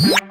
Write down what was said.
Bye.